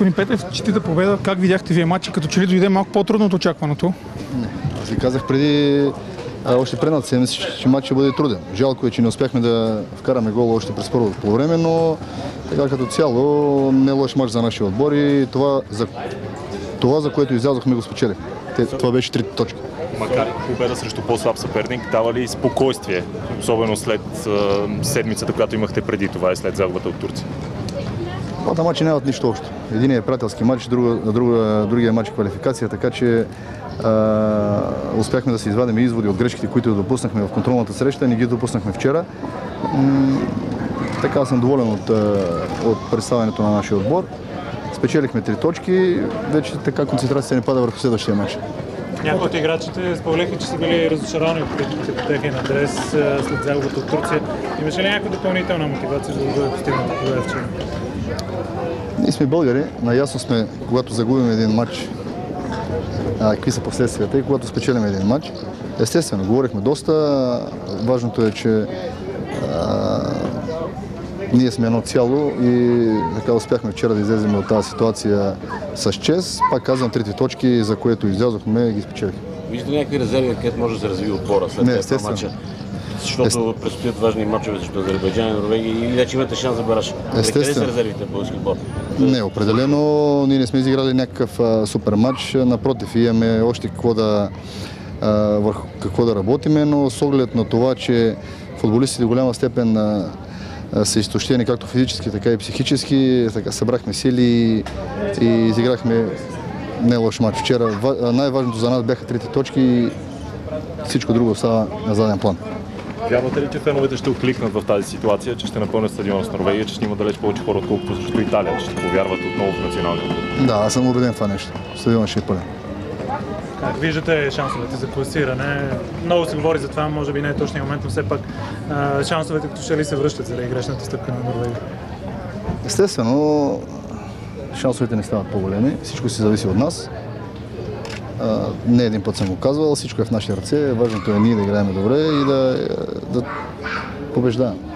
Господин Петев, честита победа. Как видяхте вие матча? Като че ли дойде малко по-трудно от очакваното? Аз ви казах преди, а, още предната седмица, че матч ще бъде труден. Жалко е, че не успяхме да вкараме гол още през първото по време, но така като цяло не е лош матч за нашия отбор и това, за, това, за което излязохме, го спечелихме. Те- Това беше трите точки. Макар и победа срещу по-слаб съперник, дава ли спокойствие, особено след а, седмицата, която имахте преди това и след загубата от Турция? Двата матча нямат нищо общо. Единият е приятелски матч, друга, друга, другия матч квалификация, така че а, успяхме да се извадим изводи от грешките, които допуснахме в контролната среща, не ги допуснахме вчера. М, така съм доволен от, от представянето на нашия отбор. Спечелихме три точки, вече така концентрацията не пада върху следващия матч. Някои от играчите споделиха, че са били разочаровани от техния адрес след загубата от Турция. Имаше ли някаква допълнителна мотивация за да бъде постигната победа вчера? Ние сме българи, наясно сме, когато загубим един матч, а, какви са последствията и когато спечелим един матч. Естествено, говорихме доста. Важното е, че ние сме едно цяло и така успяхме вчера да излезем от тази ситуация с чест. Пак казвам, трите точки, за което излязохме, ги спечелихме. Виждате някакви резерви, където може да се развие отбора след Не, тези мача? Защото предстоят важни мачове срещу Азербайджан и Норвегия и вече имате шанс да бараш. Къде Естествено. са резервите в български отбор? Не, определено ние не сме изиграли някакъв а, супер матч. Напротив, имаме още какво да, а, върху какво да работиме, но с оглед на това, че футболистите до голяма степен а, са изтощени както физически, така и психически, така, събрахме сили и, изиграхме не лош матч вчера. Най-важното за нас бяха трите точки и всичко друго остава на заден план. Вярвате ли, че феновете ще откликнат в тази ситуация, че ще напълнят стадиона с Норвегия, че ще има далеч повече хора, отколкото срещу Италия, че ще повярват отново в националния? Да, аз съм убеден в това нещо. Стадионът ще е пълен. Как виждате шансовете за класиране? Много се говори за това, може би не е точния момент, но все пак шансовете като ще ли се връщат за грешната стъпка на Норвегия? Естествено, шансовете не стават по-големи. Всичко си зависи от нас. Не един път съм го казвал, всичко е в наши ръце. Важното е ние да играем добре и да, да побеждаваме.